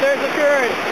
there's a current.